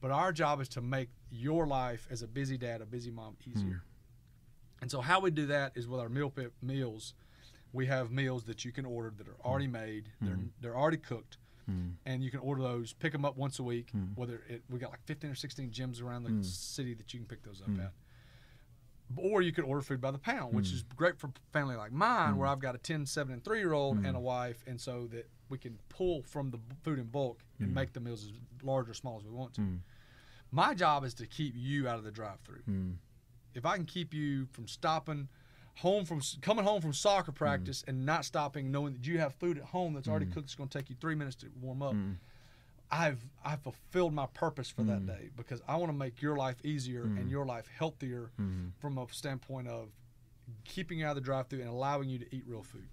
But our job is to make your life as a busy dad, a busy mom, easier. Hmm. And so how we do that is with our Mealfit meals. We have meals that you can order that are already hmm. made. Hmm. They're they're already cooked, and you can order those. Pick them up once a week. Whether it we got like 15 or 16 gyms around the city that you can pick those up at. Or you could order food by the pound, which hmm. is great for a family like mine, hmm. where I've got a 10, 7, and 3 year old and a hmm. wife, and so that we can pull from the food in bulk and make the meals as large or small as we want to. My job is to keep you out of the drive through. If I can keep you from stopping home from coming home from soccer practice and not stopping, knowing that you have food at home that's already cooked, it's going to take you three minutes to warm up. I've I've fulfilled my purpose for that mm. day because I want to make your life easier and mm. your life healthier mm-hmm. from a standpoint of keeping you out of the drive through and allowing you to eat real food.